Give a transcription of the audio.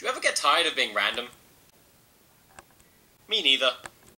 Do you ever get tired of being random? Me neither.